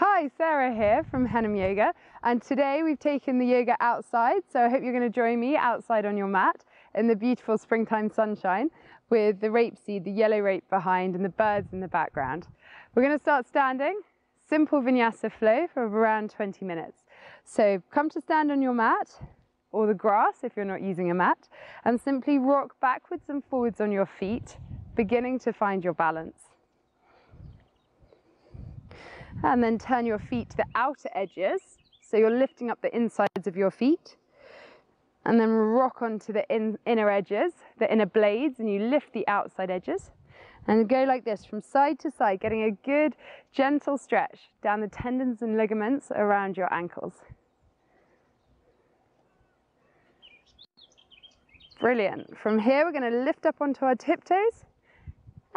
Hi, Sarah here from Henham Yoga and today we've taken the yoga outside so I hope you're going to join me outside on your mat in the beautiful springtime sunshine with the rapeseed, the yellow rape behind and the birds in the background. We're going to start standing, simple vinyasa flow for around 20 minutes. So come to stand on your mat or the grass if you're not using a mat and simply rock backwards and forwards on your feet, beginning to find your balance. And then turn your feet to the outer edges. So you're lifting up the insides of your feet. And then rock onto the in, inner edges, the inner blades, and you lift the outside edges. And go like this from side to side, getting a good gentle stretch down the tendons and ligaments around your ankles. Brilliant. From here, we're going to lift up onto our tiptoes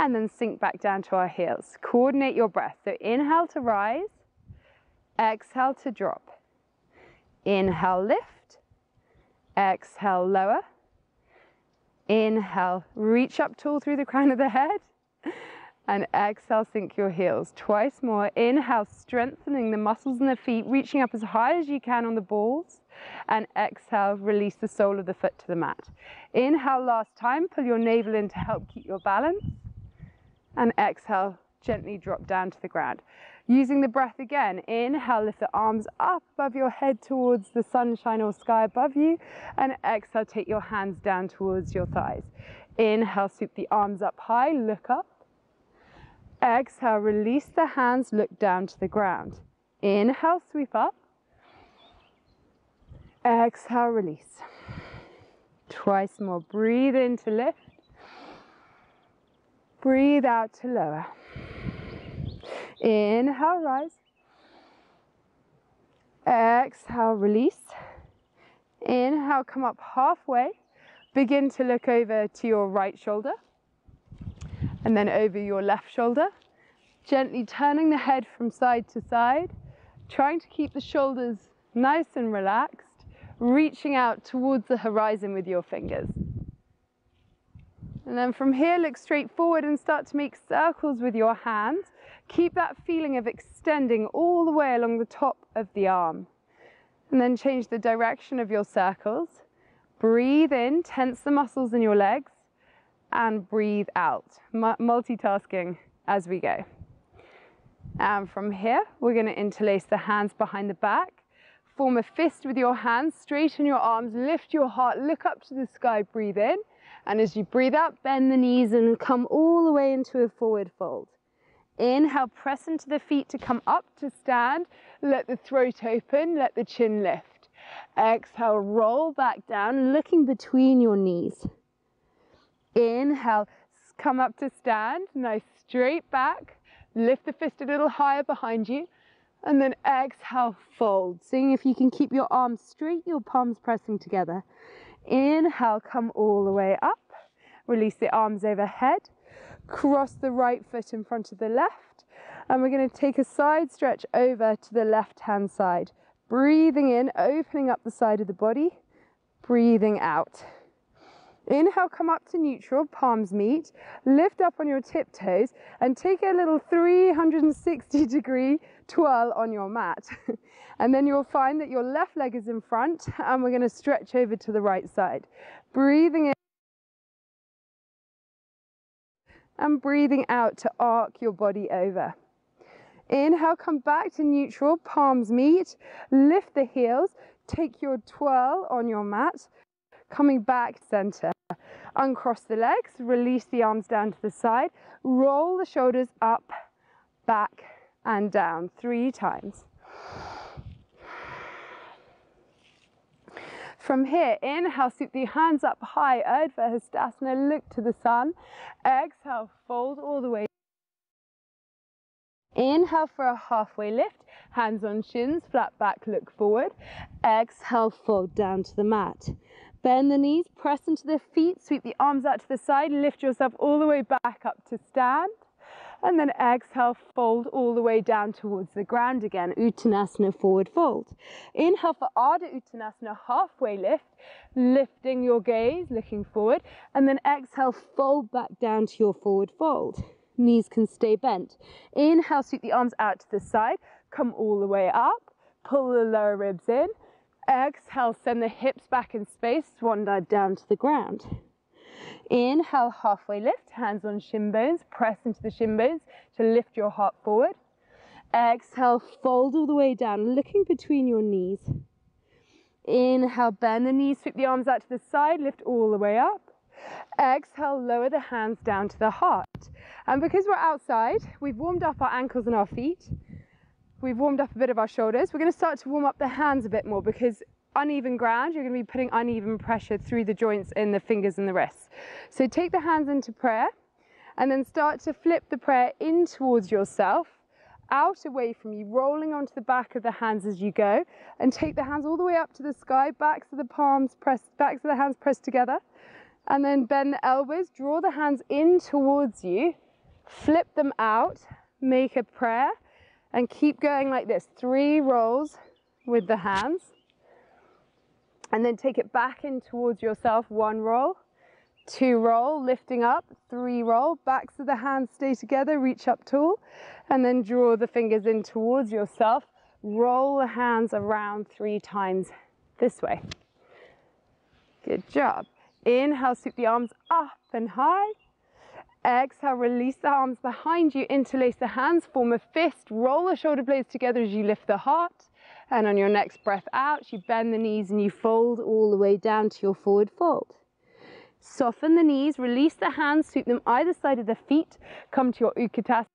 and then sink back down to our heels. Coordinate your breath. So inhale to rise, exhale to drop. Inhale, lift, exhale, lower. Inhale, reach up tall through the crown of the head. And exhale, sink your heels. Twice more. Inhale, strengthening the muscles in the feet, reaching up as high as you can on the balls. And exhale, release the sole of the foot to the mat. Inhale, last time. Pull your navel in to help keep your balance and exhale, gently drop down to the ground. Using the breath again, inhale, lift the arms up above your head towards the sunshine or sky above you, and exhale, take your hands down towards your thighs. Inhale, sweep the arms up high, look up. Exhale, release the hands, look down to the ground. Inhale, sweep up. Exhale, release. Twice more. Breathe in to lift. Breathe out to lower. Inhale, rise. Exhale, release. Inhale, come up halfway. Begin to look over to your right shoulder and then over your left shoulder. Gently turning the head from side to side, trying to keep the shoulders nice and relaxed, reaching out towards the horizon with your fingers. And then from here, look straight forward and start to make circles with your hands. Keep that feeling of extending all the way along the top of the arm. And then change the direction of your circles. Breathe in, tense the muscles in your legs, and breathe out. Multitasking as we go. And from here, we're going to interlace the hands behind the back. Form a fist with your hands, straighten your arms, lift your heart, look up to the sky, breathe in. And as you breathe out, bend the knees and come all the way into a forward fold. Inhale, press into the feet to come up to stand. Let the throat open, let the chin lift. Exhale, roll back down, looking between your knees. Inhale, come up to stand. Nice straight back. Lift the fist a little higher behind you. And then exhale, fold. Seeing if you can keep your arms straight, your palms pressing together. Inhale, come all the way up. Release the arms overhead. Cross the right foot in front of the left. And we're going to take a side stretch over to the left hand side. Breathing in, opening up the side of the body. Breathing out. Inhale, come up to neutral, palms meet. Lift up on your tiptoes and take a little 360 degree twirl on your mat. and then you'll find that your left leg is in front and we're going to stretch over to the right side. Breathing in and breathing out to arc your body over. Inhale, come back to neutral, palms meet, lift the heels, take your twirl on your mat, coming back center. Uncross the legs, release the arms down to the side, roll the shoulders up, back and down three times. From here, inhale, sweep the hands up high, Urdhva Hastasana, look to the sun. Exhale, fold all the way. Inhale for a halfway lift, hands on shins, flat back, look forward. Exhale, fold down to the mat. Bend the knees, press into the feet, sweep the arms out to the side, lift yourself all the way back up to stand. And then exhale, fold all the way down towards the ground again, Uttanasana forward fold. Inhale for Ardha Uttanasana, halfway lift, lifting your gaze, looking forward. And then exhale, fold back down to your forward fold. Knees can stay bent. Inhale, sweep the arms out to the side. come all the way up, pull the lower ribs in. Exhale, send the hips back in space, swan dive down to the ground. Inhale, halfway lift, hands on shin bones, press into the shin bones to lift your heart forward. Exhale, fold all the way down, looking between your knees. Inhale, bend the knees, sweep the arms out to the side, lift all the way up. Exhale, lower the hands down to the heart. And because we're outside, we've warmed up our ankles and our feet. We've warmed up a bit of our shoulders. We're going to start to warm up the hands a bit more because uneven ground, you're going to be putting uneven pressure through the joints in the fingers and the wrists. So take the hands into prayer and then start to flip the prayer in towards yourself, out away from you, rolling onto the back of the hands as you go, and take the hands all the way up to the sky, backs of the palms pressed, backs of the hands pressed together, and then bend the elbows, draw the hands in towards you, flip them out, make a prayer, and keep going like this. Three rolls with the hands and then take it back in towards yourself. One roll, two roll, lifting up, three roll, backs of the hands stay together, reach up tall, and then draw the fingers in towards yourself. Roll the hands around three times this way. Good job. Inhale, sweep the arms up and high. Exhale, release the arms behind you, interlace the hands, form a fist, roll the shoulder blades together as you lift the heart. And on your next breath out, you bend the knees and you fold all the way down to your forward fold. Soften the knees, release the hands, sweep them either side of the feet, come to your Utkatasana.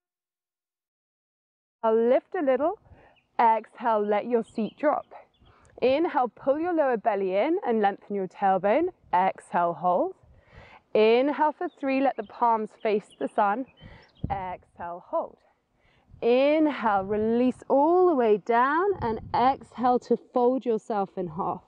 Lift a little, exhale, let your seat drop. Inhale, pull your lower belly in and lengthen your tailbone. Exhale, hold. Inhale for three, let the palms face the sun. Exhale, hold. Inhale, release all the way down and exhale to fold yourself in half.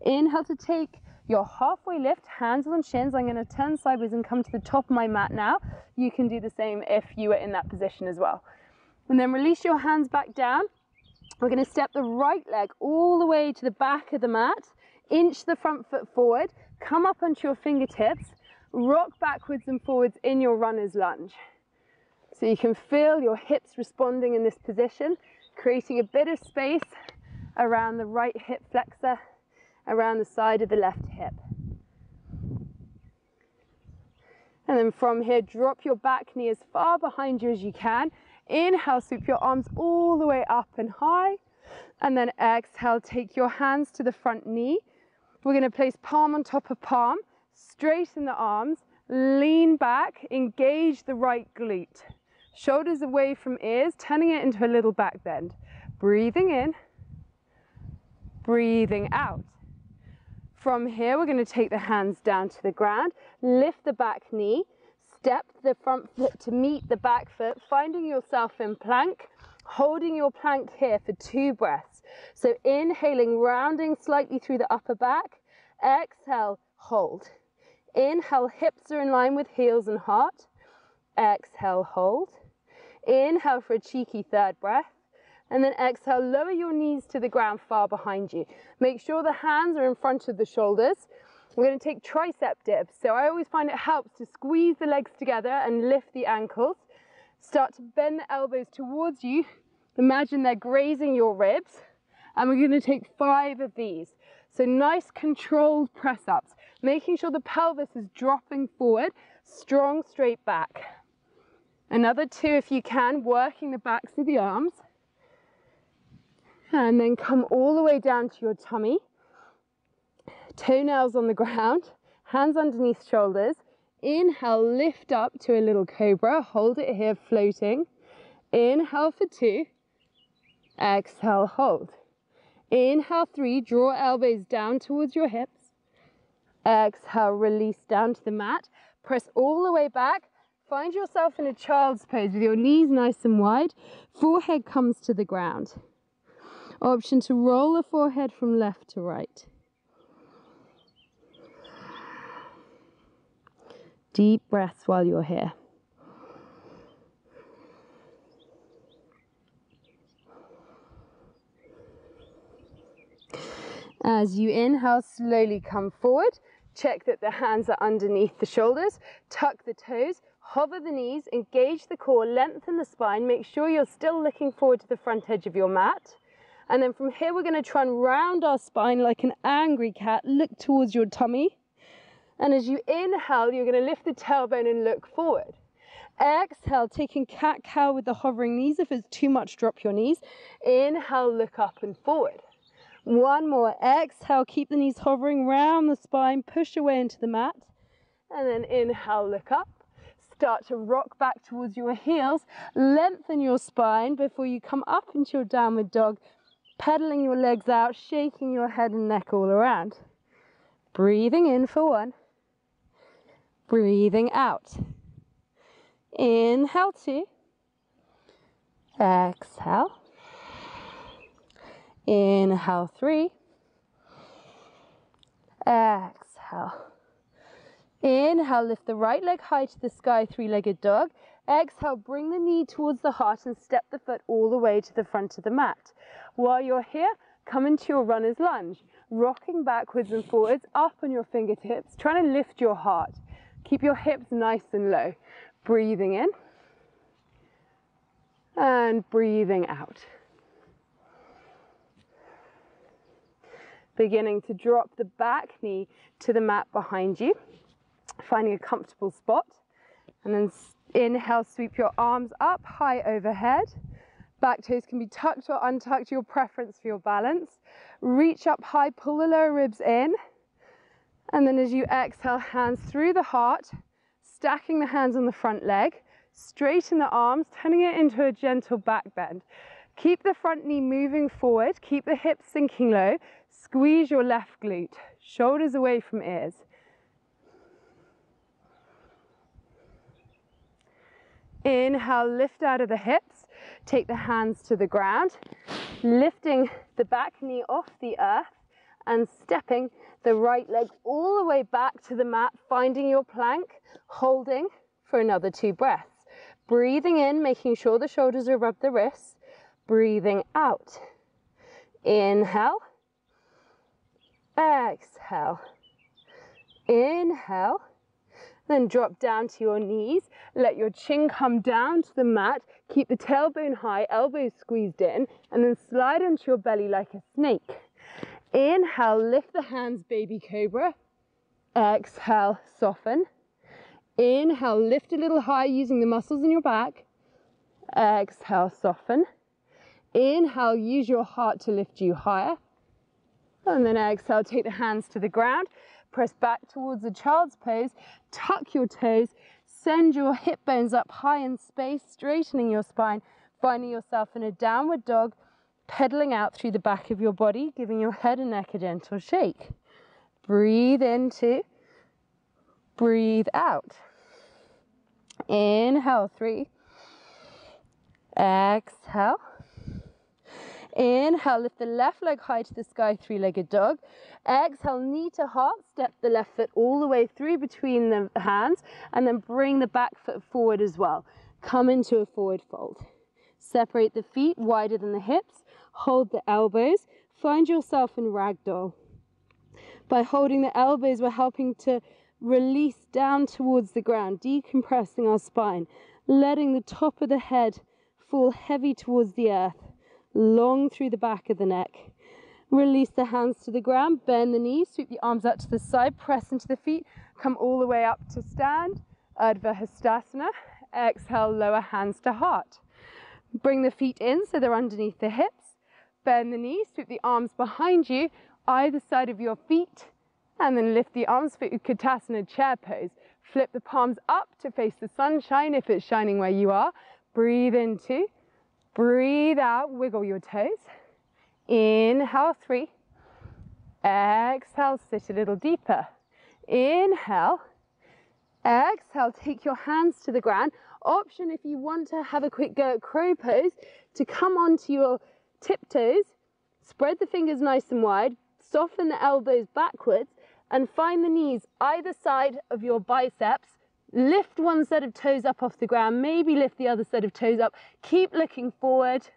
Inhale to take your halfway lift, hands on shins. I'm going to turn sideways and come to the top of my mat now. You can do the same if you are in that position as well. And then release your hands back down. We're going to step the right leg all the way to the back of the mat, inch the front foot forward, come up onto your fingertips, rock backwards and forwards in your runner's lunge. So you can feel your hips responding in this position, creating a bit of space around the right hip flexor, around the side of the left hip. And then from here, drop your back knee as far behind you as you can. Inhale, sweep your arms all the way up and high. And then exhale, take your hands to the front knee. We're going to place palm on top of palm, straighten the arms, lean back, engage the right glute. Shoulders away from ears, turning it into a little back bend. Breathing in, breathing out. From here, we're going to take the hands down to the ground, lift the back knee, step the front foot to meet the back foot, finding yourself in plank, holding your plank here for two breaths. So inhaling, rounding slightly through the upper back. Exhale, hold. Inhale, hips are in line with heels and heart. Exhale, hold. Inhale for a cheeky third breath. And then exhale, lower your knees to the ground far behind you. Make sure the hands are in front of the shoulders. We're going to take tricep dips. So I always find it helps to squeeze the legs together and lift the ankles. Start to bend the elbows towards you. Imagine they're grazing your ribs. And we're going to take five of these. So nice controlled press ups, making sure the pelvis is dropping forward, strong straight back. Another two if you can, working the backs of the arms. And then come all the way down to your tummy. Toenails on the ground, hands underneath shoulders. Inhale, lift up to a little cobra. Hold it here, floating. Inhale for two. Exhale, hold. Inhale, three. Draw elbows down towards your hips. Exhale, release down to the mat. Press all the way back. Find yourself in a child's pose with your knees nice and wide. Forehead comes to the ground. Option to roll the forehead from left to right. Deep breaths while you're here. As you inhale, slowly come forward. Check that the hands are underneath the shoulders. Tuck the toes Hover the knees, engage the core, lengthen the spine, make sure you're still looking forward to the front edge of your mat. And then from here, we're gonna try and round our spine like an angry cat, look towards your tummy. And as you inhale, you're gonna lift the tailbone and look forward. Exhale, taking cat cow with the hovering knees. If it's too much, drop your knees. Inhale, look up and forward. One more. Exhale, keep the knees hovering round the spine, push away into the mat. And then inhale, look up. Start to rock back towards your heels. Lengthen your spine before you come up into your downward dog, pedaling your legs out, shaking your head and neck all around. Breathing in for one. Breathing out. Inhale two. Exhale. Inhale three. Exhale. Inhale, lift the right leg high to the sky, three-legged dog. Exhale, bring the knee towards the heart and step the foot all the way to the front of the mat. While you're here, come into your runner's lunge, rocking backwards and forwards, up on your fingertips, trying to lift your heart. Keep your hips nice and low. Breathing in and breathing out. Beginning to drop the back knee to the mat behind you, finding a comfortable spot. And then inhale, sweep your arms up high overhead. Back toes can be tucked or untucked, your preference for your balance. Reach up high, pull the lower ribs in. And then as you exhale, hands through the heart, stacking the hands on the front leg, straighten the arms, turning it into a gentle back bend. Keep the front knee moving forward, keep the hips sinking low, squeeze your left glute, shoulders away from ears. Inhale, lift out of the hips, take the hands to the ground, lifting the back knee off the earth and stepping the right leg all the way back to the mat, finding your plank, holding for another two breaths. Breathing in, making sure the shoulders are above the wrists. Breathing out. Inhale. Exhale. Inhale. Then drop down to your knees. Let your chin come down to the mat. Keep the tailbone high, elbows squeezed in, and then slide onto your belly like a snake. Inhale, lift the hands, baby cobra. Exhale, soften. Inhale, lift a little higher using the muscles in your back. Exhale, soften. Inhale, use your heart to lift you higher. And then exhale, take the hands to the ground. Press back towards the child's pose. Tuck your toes. Send your hip bones up high in space, straightening your spine, finding yourself in a downward dog, pedaling out through the back of your body, giving your head and neck a gentle shake. Breathe in into, breathe out. Inhale, three. Exhale. Inhale, lift the left leg high to the sky, three-legged dog. Exhale, knee to heart, step the left foot all the way through between the hands, and then bring the back foot forward as well. Come into a forward fold. Separate the feet wider than the hips, hold the elbows, find yourself in ragdoll. By holding the elbows, we're helping to Release down towards the ground, decompressing our spine, letting the top of the head fall heavy towards the earth, long through the back of the neck. Release the hands to the ground, bend the knees, sweep the arms out to the side, press into the feet, come all the way up to stand, Urdhva Hastasana. Exhale, lower hands to heart. Bring the feet in so they're underneath the hips. Bend the knees, sweep the arms behind you, either side of your feet, and then lift the arms for Utkatasana chair pose. Flip the palms up to face the sunshine if it's shining where you are. Breathe into, breathe out, wiggle your toes. Inhale, three. Exhale, sit a little deeper. Inhale. Exhale, take your hands to the ground. Option if you want to have a quick go at crow pose to come onto your tiptoes, spread the fingers nice and wide, soften the elbows backwards, and find the knees either side of your biceps. Lift one set of toes up off the ground, maybe lift the other set of toes up. Keep looking forward.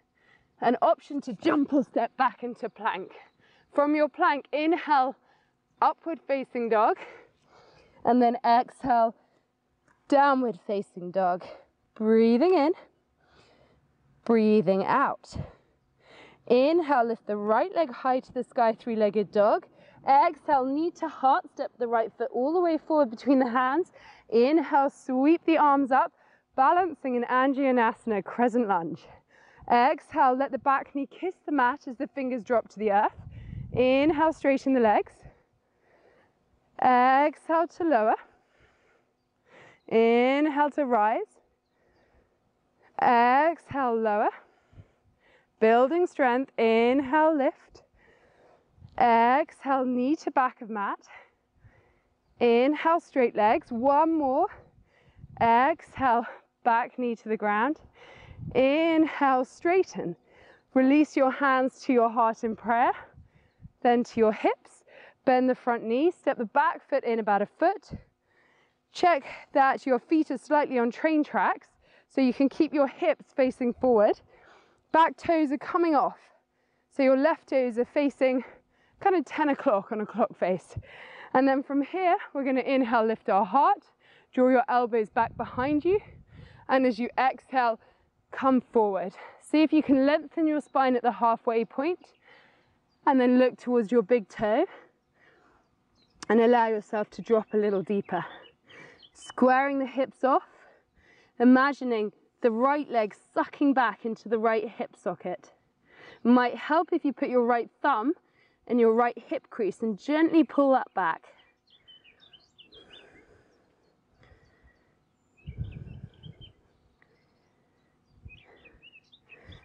An option to jump or step back into plank. From your plank, inhale, upward facing dog, and then exhale, downward facing dog. Breathing in, breathing out. Inhale, lift the right leg high to the sky, three-legged dog. Exhale, knee to heart, step the right foot all the way forward between the hands. Inhale, sweep the arms up, balancing in Anjaneyasana, crescent lunge. Exhale, let the back knee kiss the mat as the fingers drop to the earth. Inhale, straighten the legs. Exhale to lower. Inhale to rise. Exhale, lower. Building strength. Inhale, lift. Exhale, knee to back of mat. Inhale, straight legs. One more. Exhale, back knee to the ground. Inhale, straighten. Release your hands to your heart in prayer, then to your hips. Bend the front knee, step the back foot in about a foot. Check that your feet are slightly on train tracks so you can keep your hips facing forward. Back toes are coming off. So your left toes are facing kind of 10 o'clock on a clock face. And then from here, we're going to inhale, lift our heart, draw your elbows back behind you. And as you exhale, come forward. See if you can lengthen your spine at the halfway point and then look towards your big toe and allow yourself to drop a little deeper. Squaring the hips off, imagining the right leg sucking back into the right hip socket. Might help if you put your right thumb in your right hip crease and gently pull that back.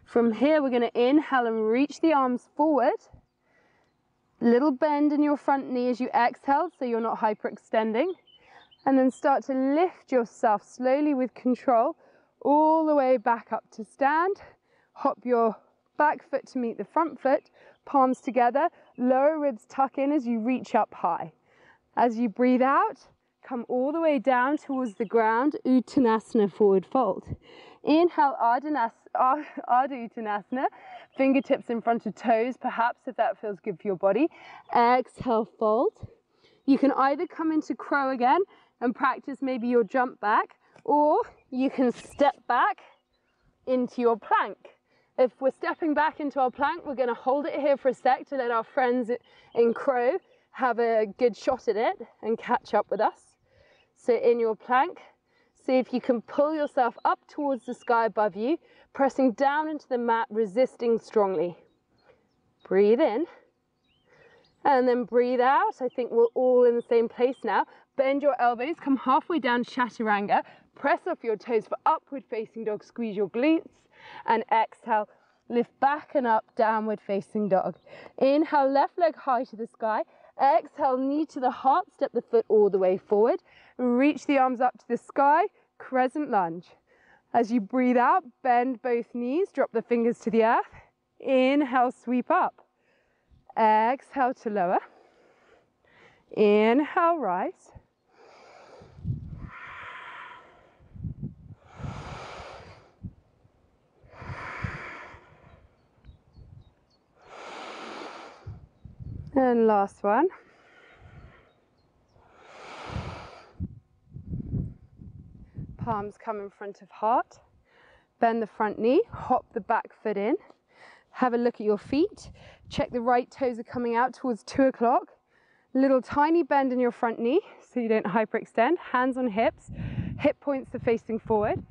From here, we're going to inhale and reach the arms forward. Little bend in your front knee as you exhale, so you're not hyperextending. And then start to lift yourself slowly with control all the way back up to stand. Hop your back foot to meet the front foot, palms together, lower ribs tuck in as you reach up high. As you breathe out, come all the way down towards the ground, Uttanasana forward fold. Inhale, Ardha Uttanasana, fingertips in front of toes, perhaps if that feels good for your body. Exhale, fold. You can either come into crow again and practice maybe your jump back, or you can step back into your plank. If we're stepping back into our plank, we're going to hold it here for a sec to let our friends in crow have a good shot at it and catch up with us. So in your plank, See if you can pull yourself up towards the sky above you, pressing down into the mat, resisting strongly. Breathe in. And then breathe out. I think we're all in the same place now. Bend your elbows, come halfway down chaturanga. Press off your toes for upward facing dog. Squeeze your glutes. And exhale, lift back and up, downward facing dog. Inhale, left leg high to the sky. Exhale, knee to the heart, step the foot all the way forward. Reach the arms up to the sky, crescent lunge. As you breathe out, bend both knees, drop the fingers to the earth. Inhale, sweep up. Exhale to lower. Inhale, rise. And last one. palms come in front of heart. Bend the front knee, hop the back foot in. Have a look at your feet. Check the right toes are coming out towards two o'clock. Little tiny bend in your front knee so you don't hyperextend. Hands on hips, hip points are facing forward.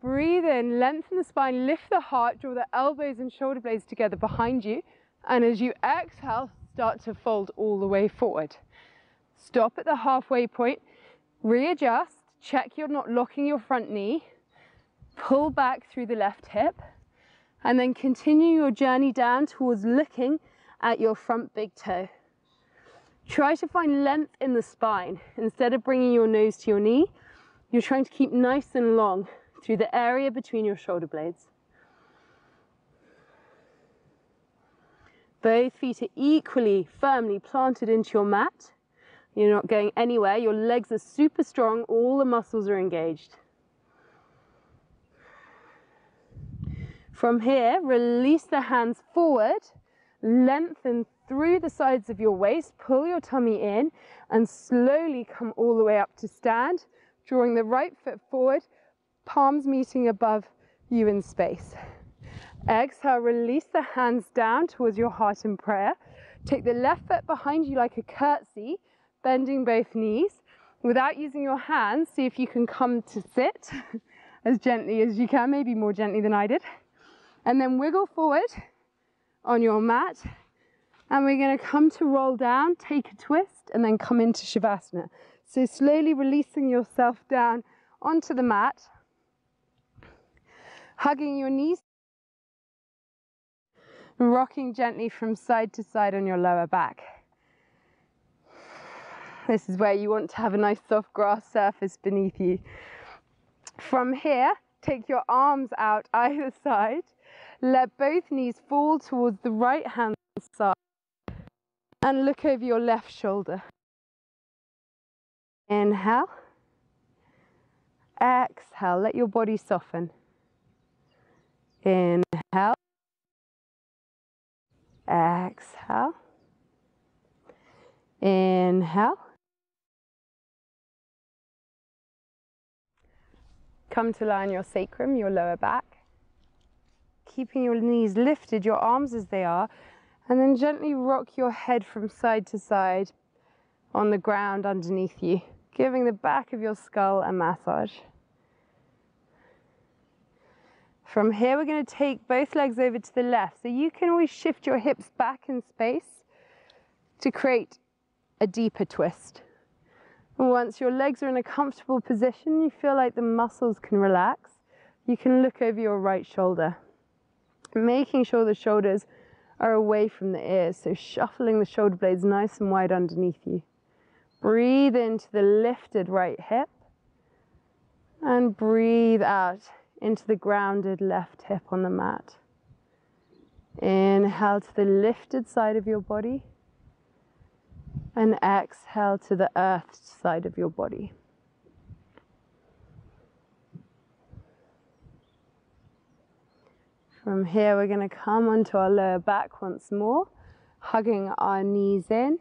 Breathe in, lengthen the spine, lift the heart, draw the elbows and shoulder blades together behind you. And as you exhale, start to fold all the way forward. Stop at the halfway point, readjust, Check you're not locking your front knee. Pull back through the left hip and then continue your journey down towards looking at your front big toe. Try to find length in the spine. Instead of bringing your nose to your knee, you're trying to keep nice and long through the area between your shoulder blades. Both feet are equally firmly planted into your mat. You're not going anywhere. Your legs are super strong. All the muscles are engaged. From here, release the hands forward, lengthen through the sides of your waist, pull your tummy in, and slowly come all the way up to stand. drawing the right foot forward, palms meeting above you in space. Exhale, release the hands down towards your heart in prayer. Take the left foot behind you like a curtsy, bending both knees. Without using your hands, see if you can come to sit as gently as you can, maybe more gently than I did. And then wiggle forward on your mat. And we're going to come to roll down, take a twist, and then come into Shavasana. So slowly releasing yourself down onto the mat, hugging your knees, rocking gently from side to side on your lower back. This is where you want to have a nice soft grass surface beneath you. From here, take your arms out either side. Let both knees fall towards the right hand side and look over your left shoulder. Inhale. Exhale. Let your body soften. Inhale. Exhale. Inhale. Come to lie on your sacrum, your lower back. Keeping your knees lifted, your arms as they are, and then gently rock your head from side to side on the ground underneath you, giving the back of your skull a massage. From here, we're going to take both legs over to the left. So you can always shift your hips back in space to create a deeper twist. Once your legs are in a comfortable position, you feel like the muscles can relax. You can look over your right shoulder, making sure the shoulders are away from the ears. So shuffling the shoulder blades nice and wide underneath you. Breathe into the lifted right hip and breathe out into the grounded left hip on the mat. Inhale to the lifted side of your body and exhale to the earth side of your body. From here, we're going to come onto our lower back once more, hugging our knees in,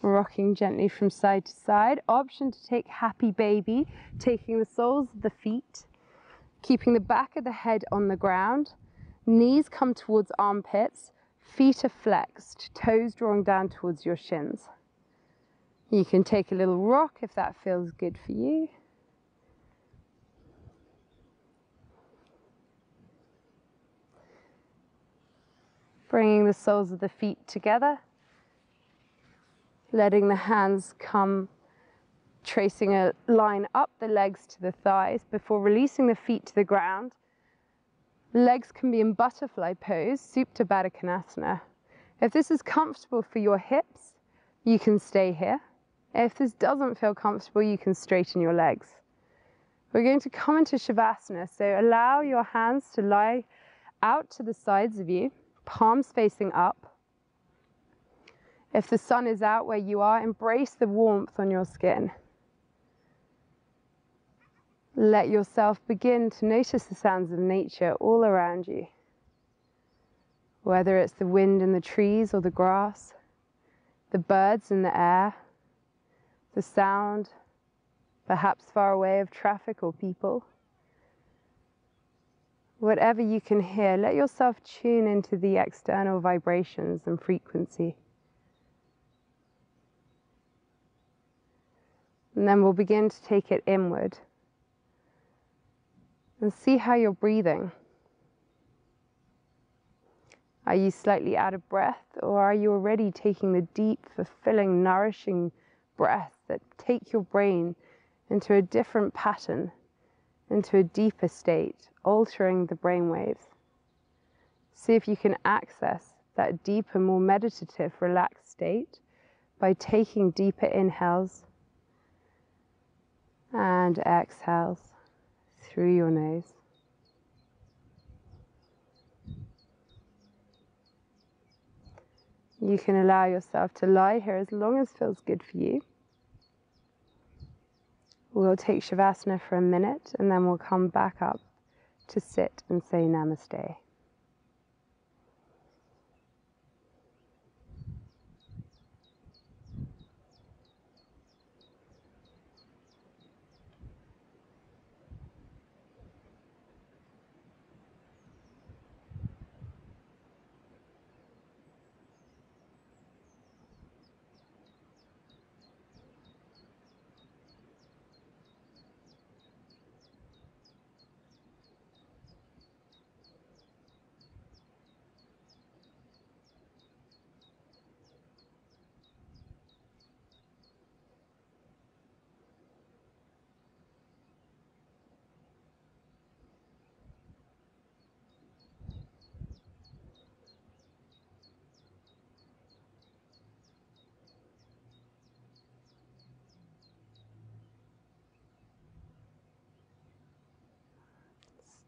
rocking gently from side to side. Option to take happy baby, taking the soles of the feet keeping the back of the head on the ground, knees come towards armpits, feet are flexed, toes drawing down towards your shins. You can take a little rock if that feels good for you. Bringing the soles of the feet together, letting the hands come tracing a line up the legs to the thighs before releasing the feet to the ground. Legs can be in butterfly pose, Supta Baddha Konasana. If this is comfortable for your hips, you can stay here. If this doesn't feel comfortable, you can straighten your legs. We're going to come into Shavasana, so allow your hands to lie out to the sides of you, palms facing up. If the sun is out where you are, embrace the warmth on your skin. Let yourself begin to notice the sounds of nature all around you. Whether it's the wind in the trees or the grass, the birds in the air, the sound, perhaps far away, of traffic or people. Whatever you can hear, let yourself tune into the external vibrations and frequency. And then we'll begin to take it inward and see how you're breathing. Are you slightly out of breath, or are you already taking the deep, fulfilling, nourishing breaths that take your brain into a different pattern, into a deeper state, altering the brain waves? See if you can access that deeper, more meditative, relaxed state by taking deeper inhales and exhales through your nose. You can allow yourself to lie here as long as feels good for you. We'll take Shavasana for a minute and then we'll come back up to sit and say Namaste.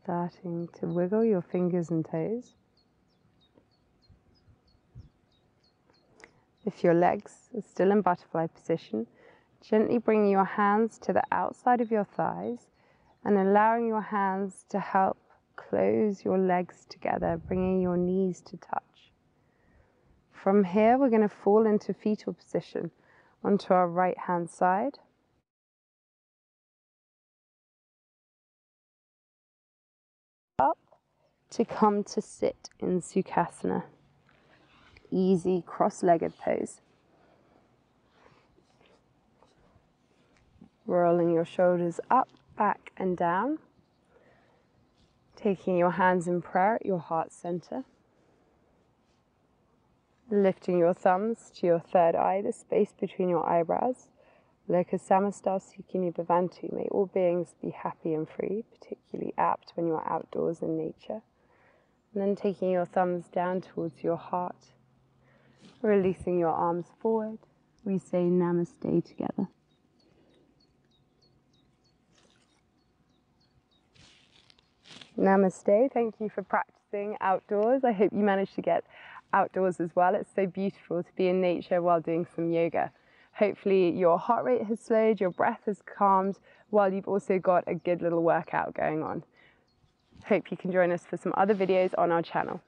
Starting to wiggle your fingers and toes. If your legs are still in butterfly position, gently bring your hands to the outside of your thighs and allowing your hands to help close your legs together, bringing your knees to touch. From here, we're going to fall into fetal position onto our right hand side. To come to sit in Sukhasana. Easy cross-legged pose. Rolling your shoulders up, back and down. Taking your hands in prayer at your heart center. Lifting your thumbs to your third eye, the space between your eyebrows. Loka Samasta Sukhini Bhavantu. May all beings be happy and free, particularly apt when you are outdoors in nature. And then taking your thumbs down towards your heart, releasing your arms forward, we say Namaste together. Namaste. Thank you for practicing outdoors. I hope you managed to get outdoors as well. It's so beautiful to be in nature while doing some yoga. Hopefully, your heart rate has slowed, your breath has calmed, while you've also got a good little workout going on. Hope you can join us for some other videos on our channel.